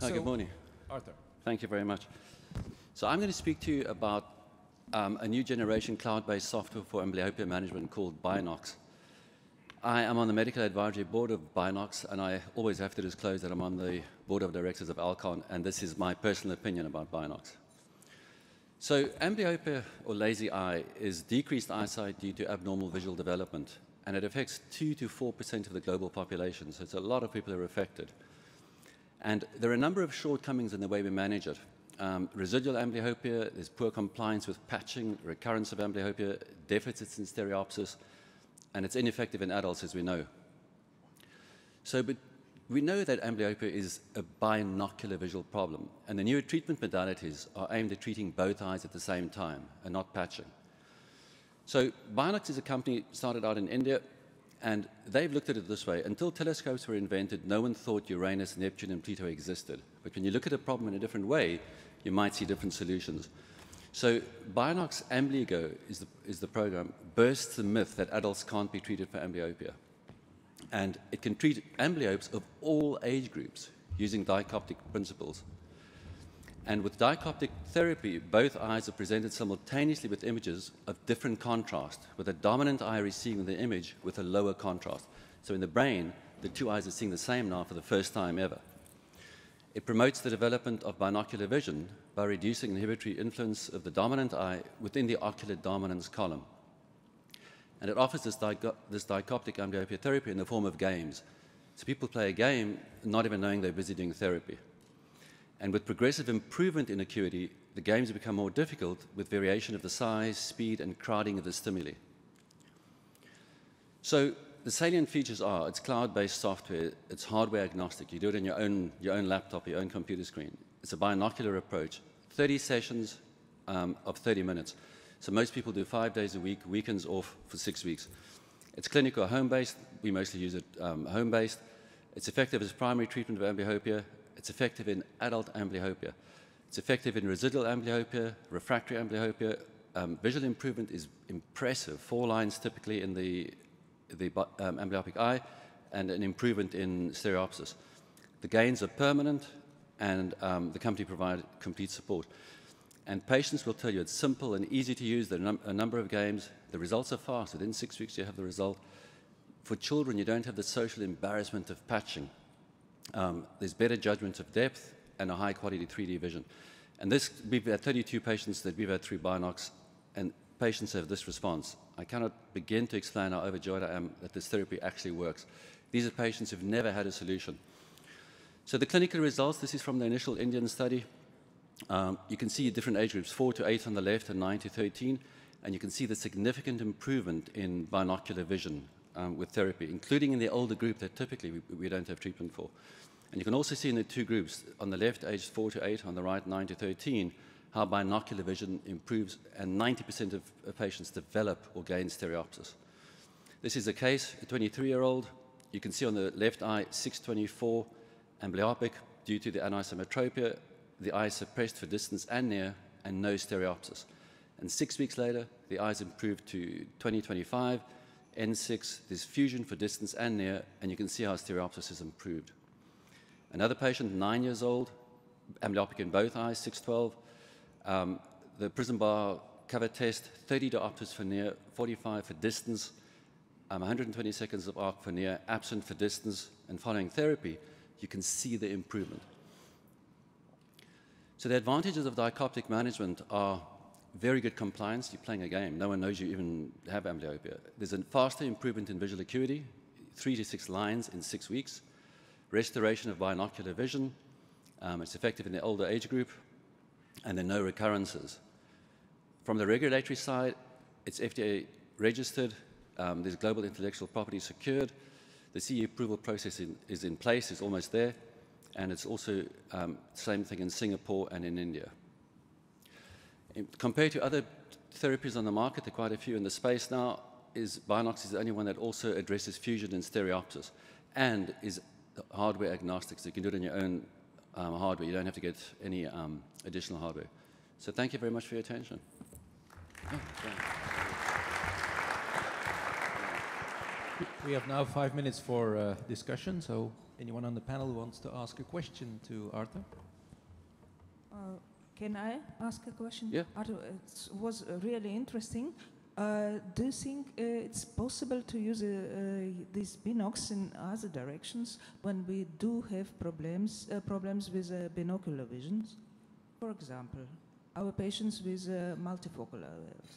Hi, So- good morning. Arthur. Thank you very much. So I'm going to speak to you about um, a new generation cloud-based software for amblyopia management called Bynocs. I am on the medical advisory board of Bynocs, and I always have to disclose that I'm on the board of directors of Alcon, and this is my personal opinion about Bynocs. So amblyopia or lazy eye is decreased eyesight due to abnormal visual development, and it affects 2 to 4% of the global population, so it's a lot of people who are affected. And there are a number of shortcomings in the way we manage it. Um, residual amblyopia, there's poor compliance with patching, recurrence of amblyopia, deficits in stereopsis, and it's ineffective in adults, as we know. So, but we know that amblyopia is a binocular visual problem, and the newer treatment modalities are aimed at treating both eyes at the same time and not patching. So, Bynocs is a company started out in India, and they've looked at it this way. Until telescopes were invented, no one thought Uranus, Neptune, and Pluto existed. But when you look at a problem in a different way, you might see different solutions. So Bynocs Amblygo is the, is the program, bursts the myth that adults can't be treated for amblyopia. And it can treat amblyopes of all age groups using dichoptic principles. And with dichoptic therapy, both eyes are presented simultaneously with images of different contrast, with a dominant eye receiving the image with a lower contrast. So in the brain, the two eyes are seeing the same now for the first time ever. It promotes the development of binocular vision by reducing inhibitory influence of the dominant eye within the ocular dominance column. And it offers this, this dichoptic amblyopia therapy in the form of games. So people play a game not even knowing they're busy doing therapy. And with progressive improvement in acuity, the games become more difficult with variation of the size, speed, and crowding of the stimuli. So the salient features are it's cloud-based software, it's hardware agnostic. You do it on your own, your own laptop, your own computer screen. It's a binocular approach. 30 sessions um, of 30 minutes. So most people do five days a week, weekends off for six weeks. It's clinical home-based. We mostly use it um, home-based. It's effective as primary treatment of amblyopia. It's effective in adult amblyopia. It's effective in residual amblyopia, refractory amblyopia. Um, visual improvement is impressive. Four lines typically in the, the um, amblyopic eye and an improvement in stereopsis. The gains are permanent and um, the company provides complete support. And patients will tell you it's simple and easy to use. There are num- a number of games. The results are fast. Within six weeks, you have the result. For children, you don't have the social embarrassment of patching. Um, there's better judgment of depth and a high quality 3D vision. And this, we've had 32 patients that we've had through Bynocs, and patients have this response. I cannot begin to explain how overjoyed I am that this therapy actually works. These are patients who've never had a solution. So the clinical results, this is from the initial Indian study. Um, you can see different age groups, 4 to 8 on the left and 9 to 13, and you can see the significant improvement in binocular vision um, with therapy, including in the older group that typically we, we don't have treatment for. And you can also see in the two groups, on the left, aged 4 to 8, on the right, 9 to 13, how binocular vision improves, and 90% of, of patients develop or gain stereopsis. This is a case, a 23-year-old. You can see on the left eye, 624, amblyopic due to the anisometropia. The eye is suppressed for distance and near, and no stereopsis. And six weeks later, the eyes improved to 2025, N6, there's fusion for distance and near, and you can see how stereopsis has improved. Another patient, nine years old, amblyopic in both eyes, 612. Um, the prism bar cover test, 30 diopters for near, 45 for distance, um, 120 seconds of arc for near, absent for distance, and following therapy, you can see the improvement. So the advantages of dichoptic management are very good compliance. You're playing a game. No one knows you even have amblyopia. There's a faster improvement in visual acuity, three to six lines in six weeks. Restoration of binocular vision. Um, it's effective in the older age group. And there are no recurrences. From the regulatory side, it's FDA registered. Um, there's global intellectual property secured. The CE approval process in, is in place, it's almost there. And it's also um, same thing in Singapore and in India. Compared to other therapies on the market, there are quite a few in the space now, is Bynocs is the only one that also addresses fusion and stereopsis and is hardware agnostic, so you can do it on your own um, hardware. You don't have to get any um, additional hardware. So thank you very much for your attention. We have now five minutes for uh, discussion, so Anyone on the panel wants to ask a question to Arthur? Can I ask a question? Yeah. It was uh, really interesting. Uh, do you think uh, it's possible to use uh, uh, this Bynocs in other directions when we do have problems uh, problems with uh, binocular visions? For example, our patients with uh, multifocal IOLs,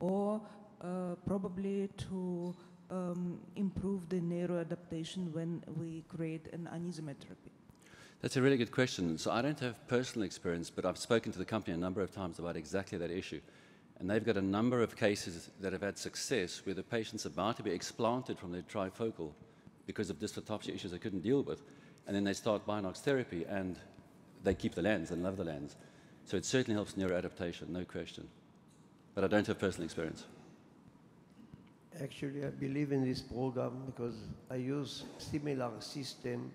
or uh, probably to um, improve the neuroadaptation when we create an anisotropy. That's a really good question. So I don't have personal experience, but I've spoken to the company a number of times about exactly that issue. And they've got a number of cases that have had success where the patient's about to be explanted from their trifocal because of dysphotopsia issues they couldn't deal with. And then they start Bynocs therapy and they keep the lens and love the lens. So it certainly helps neuroadaptation, no question. But I don't have personal experience. Actually, I believe in this program because I use similar system.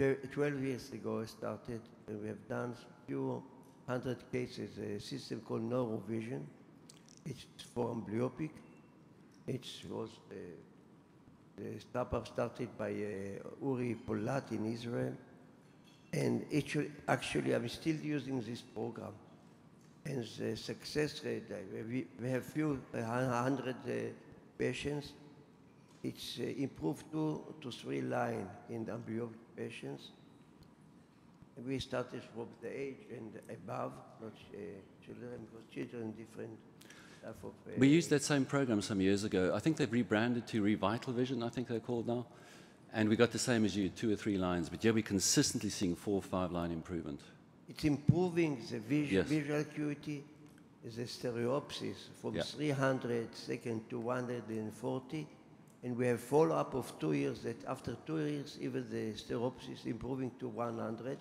Twe- 12 years ago, I started, and we have done few hundred cases. A system called Neurovision. It's for amblyopic. It was uh, the startup started by uh, Uri Polat in Israel, and actually, actually, I'm still using this program. And the success rate, uh, we, we have few hundred uh, patients. It's uh, improved two to three line in the ambulatory patients. We started from the age and above, not uh, children, because children different of. Uh, We used that same program some years ago. I think they've rebranded to Revital Vision, I think they're called now. And we got the same as you, two or three lines. But yeah, we're consistently seeing four or five line improvement. It's improving the visual, Yes. visual acuity, the stereopsis from Yeah. 300 second to 140. And we have follow-up of two years that after two years, even the stereopsis improving to 100.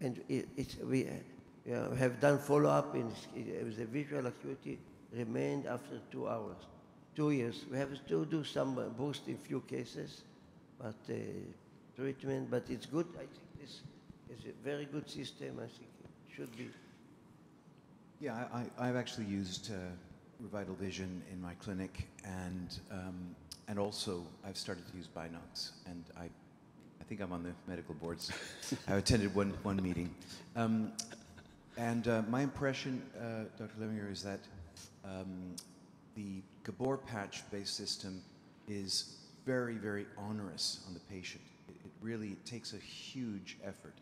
And it, it's, we uh, have done follow-up and it- the visual acuity remained after two hours. Two years. We have to do some uh, boost in few cases, but uh, treatment, but it's good. I think this is a very good system. I think it should be. Yeah, I, I've actually used uh, Revital Vision in my clinic, and um, and also I've started to use Bynocs, and I, I think I'm on the medical boards. I've attended one one meeting, um, and uh, my impression, uh, Dr. Leminger, is that um, the Gabor patch-based system is very very onerous on the patient. It, it really takes a huge effort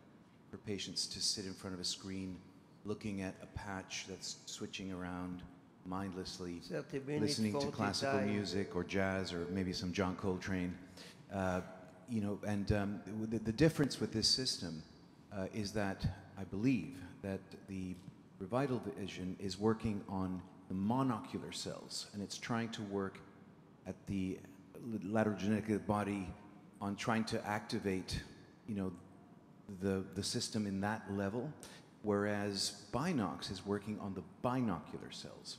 for patients to sit in front of a screen looking at a patch that's switching around mindlessly, listening to classical music or jazz or maybe some John Coltrane. Uh, you know, and um, the, the difference with this system uh, is that I believe that the Revital Vision is working on the monocular cells, and it's trying to work at the lateral geniculate of the body on trying to activate, you know, the, the system in that level, whereas Bynocs is working on the binocular cells.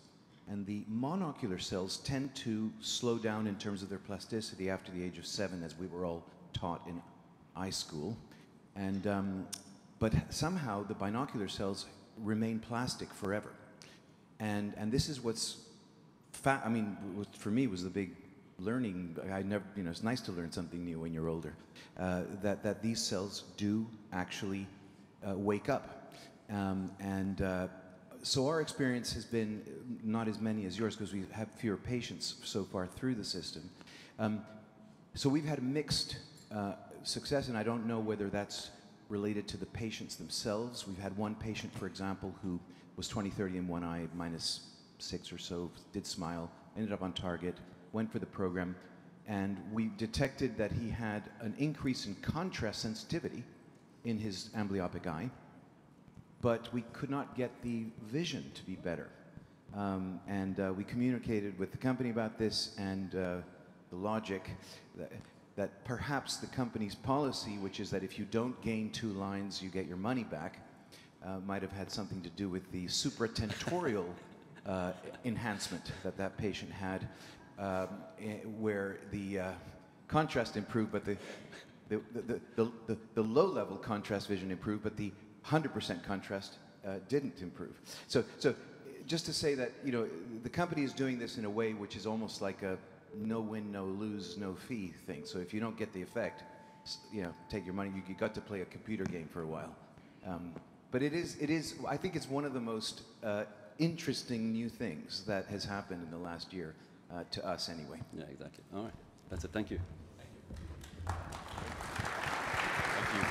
And the monocular cells tend to slow down in terms of their plasticity after the age of seven, as we were all taught in eye school. And, um, but somehow the binocular cells remain plastic forever. And, and this is what's, I mean, what for me was the big learning. I never, you know, it's nice to learn something new when you're older. Uh, that, that these cells do actually uh, wake up. Um, and uh, so our experience has been not as many as yours because we have fewer patients so far through the system. Um, so we've had a mixed uh, success, and I don't know whether that's related to the patients themselves. We've had one patient, for example, who was 20/30 in one eye, minus six or so, did smile, ended up on target, went for the program, and we detected that he had an increase in contrast sensitivity in his amblyopic eye, but we could not get the vision to be better. Um, and uh, we communicated with the company about this and uh, the logic that, that perhaps the company's policy, which is that if you don't gain two lines, you get your money back, uh, might have had something to do with the supratentorial uh, enhancement that that patient had, um, eh, where the uh, contrast improved, but the the, the, the, the, the low-level contrast vision improved, but the 100% contrast uh, didn't improve. So, so just to say that, you know, the company is doing this in a way which is almost like a no win, no lose, no fee thing. So if you don't get the effect, you know, take your money. You, you got to play a computer game for a while. Um, but it is, it is, I think it's one of the most uh, interesting new things that has happened in the last year, uh, to us anyway. Yeah, exactly. All right. That's it. Thank you. Thank you.